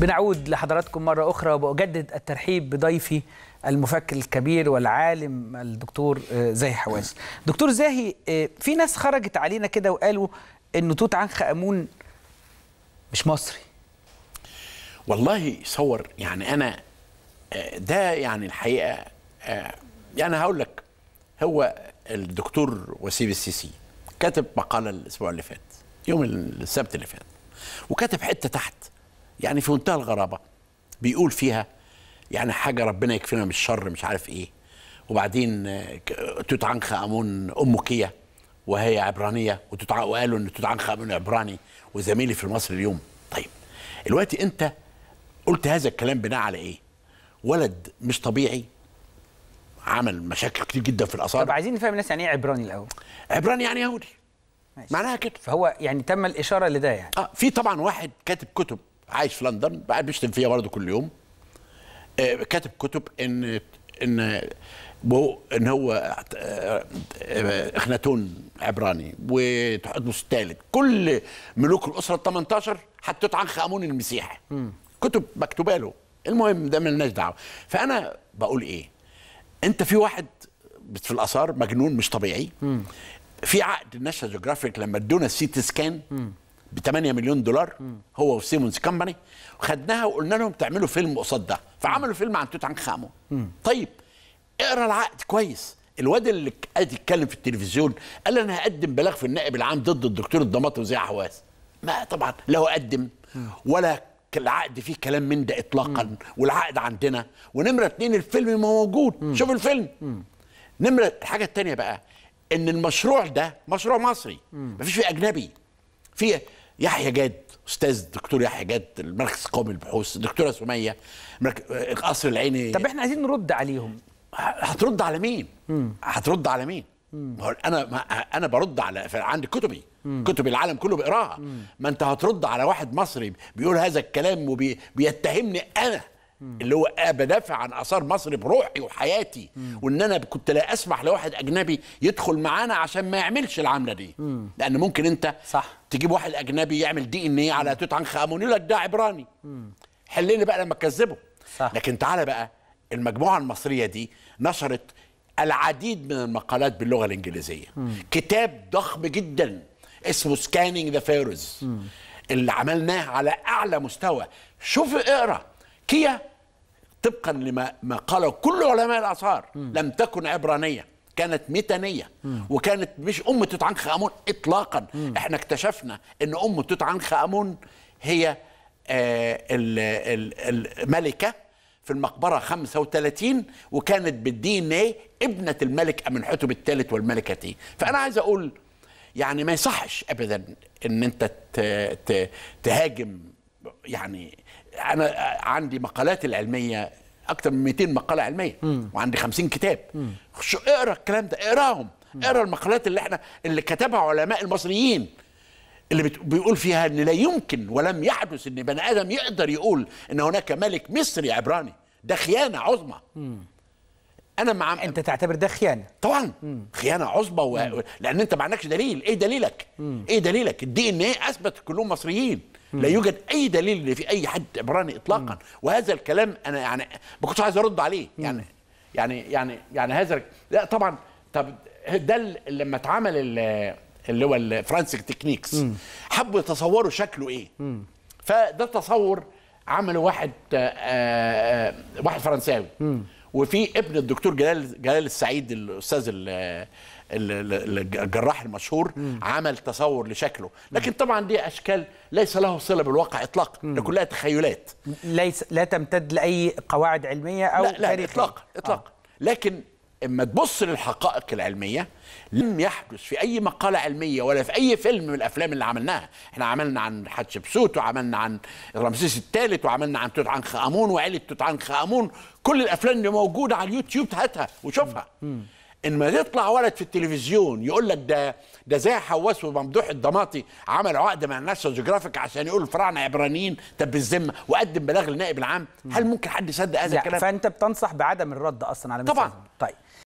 بنعود لحضراتكم مرة أخرى وبأجدد الترحيب بضيفي المفكر الكبير والعالم الدكتور زاهي حواس. دكتور زاهي في ناس خرجت علينا كده وقالوا إنه توت عنخ آمون مش مصري. والله صور يعني أنا ده يعني الحقيقة يعني هقول لك هو الدكتور وسيم السيسي كاتب مقالة الأسبوع اللي فات يوم السبت اللي فات وكاتب حتة تحت. يعني في منتهى الغرابة. بيقول فيها يعني حاجة ربنا يكفينا من الشر مش عارف إيه. وبعدين توت عنخ آمون أمه كيا وهي عبرانية وتوت وقالوا إن توت عنخ آمون عبراني وزميلي في مصر اليوم. طيب دلوقتي أنت قلت هذا الكلام بناء على إيه؟ ولد مش طبيعي عمل مشاكل كتير جدا في الآثار. طب عايزين نفهم الناس يعني إيه عبراني الأول؟ عبراني يعني يهودي. ماشي. معناها كده. فهو يعني تم الإشارة لده يعني. آه في طبعا واحد كاتب كتب عايش في لندن قاعد بيشتم فيها برضه كل يوم. آه كاتب كتب ان إن بو إن هو آه، آه، إخناتون عبراني وتحتمس الثالث. كل ملوك الأسرة ال 18 حطيت عنخ أمون المسيحي. كتب مكتوبة له. المهم ده ملناش دعوة. فأنا بقول إيه؟ أنت في واحد في الآثار مجنون مش طبيعي. في عقد الناشونال جيوغرافيك لما ادونا ال CT scan. ب 8 مليون دولار هو و Siemens company. وخدناها وقلنا لهم تعملوا فيلم قصاد ده. فعملوا فيلم عن توت عنخ آمون. طيب اقرأ العقد كويس. الواد اللي قاعد يتكلم في التلفزيون قال أنا هقدم بلاغ في النائب العام ضد الدكتور الضماطي وزاهي حواس ما طبعا لا هو قدم ولا العقد فيه كلام من ده اطلاقا. والعقد عندنا. ونمرة اتنين الفيلم موجود. شوف الفيلم. نمرة الحاجة التانية بقى إن المشروع ده مشروع مصري. مفيش فيه أجنبي. في يحيى جاد أستاذ دكتور يحيى جاد المركز القومي للبحوث الدكتورة سمية القصر العيني. طب إحنا عايزين نرد عليهم. هترد على مين؟ هترد على مين؟ هو أنا ما أنا برد على عندي كتبي. كتب العالم كله بيقراها. ما أنت هترد على واحد مصري بيقول هذا الكلام وبيتهمني أنا. اللي هو بدافع عن آثار مصر بروحي وحياتي وإن أنا كنت لا أسمح لواحد أجنبي يدخل معانا عشان ما يعملش العملة دي. لأن ممكن أنت صح. تجيب واحد أجنبي يعمل DNA على توت عنخ آمون يقول لك ده عبراني. حلني بقى لما تكذبه صح. لكن تعالى بقى المجموعة المصرية دي نشرت العديد من المقالات باللغة الإنجليزية. كتاب ضخم جدا اسمه Scanning the Pharaohs اللي عملناه على أعلى مستوى. شوف اقرأ. كيا طبقا لما ما قاله كل علماء الآثار لم تكن عبرانية كانت ميتانية وكانت مش أم توت عنخ آمون اطلاقا. إحنا اكتشفنا إن أم توت عنخ آمون هي آه ال- ال- الملكة في المقبرة 35 وكانت بالدي ان إيه ابنة الملك امنحتب الثالث والملكه فأنا عايز أقول يعني ما يصحش ابدا إن أنت تهاجم يعني أنا عندي مقالات العلمية أكتر من 200 مقالة علمية وعندي 50 كتاب. شو اقرأ الكلام ده؟ اقراهم. اقرأ المقالات اللي إحنا اللي كتبها علماء المصريين. اللي بت- بيقول فيها إن لا يمكن ولم يحدث إن بني آدم يقدر يقول إن هناك ملك مصري عبراني ده خيانة عظمى. أنا مع أنت تعتبر ده خيانة. طبعا. خيانة عظمى و... لأن أنت ما عندكش دليل. إيه دليلك؟ إيه دليلك؟ ال DNA اثبت كلهم مصريين. لا يوجد أي دليل إن في أي حد عبراني اطلاقا. وهذا الكلام أنا يعني ما كنتش عايز أرد عليه. يعني يعني يعني يعني هذا لا طبعا. طب ده لما اتعمل ال- اللي هو ال forensic techniques حبوا يتصوروا شكله إيه؟ فده تصور عمله واحد آه، آه، واحد فرنساوي. وفي ابن الدكتور جلال جلال السعيد الأستاذ ال- ال- ال- الجراح المشهور عمل تصور لشكله. لكن طبعا دي أشكال ليس له صلة بالواقع اطلاقا ده كلها تخيلات. ليس لا تمتد لأي قواعد علمية أو لا لا. اطلاقا اطلاقا. لكن إما تبص للحقائق العلمية لم يحدث في أي مقالة علمية ولا في أي فيلم من الأفلام اللي عملناها. إحنا عملنا عن حتشبسوت وعملنا عن رمسيس الثالث وعملنا عن توت عنخ امون وعيلة توت عنخ امون كل الأفلام اللي موجودة على اليوتيوب هاتها وشوفها. إن ما يطلع ولد في التلفزيون يقول لك ده ده زاهي حواس وممدوح الضماطي عمل عقد مع الناشونال جيوغرافيك عشان يقول الفراعنة عبرانيين طب بالذمة وقدم بلاغ للنائب العام. هل ممكن حد يصدق هذا لا الكلام؟ فأنت بتنصح بعدم الرد أصلا على طبعا. هذا.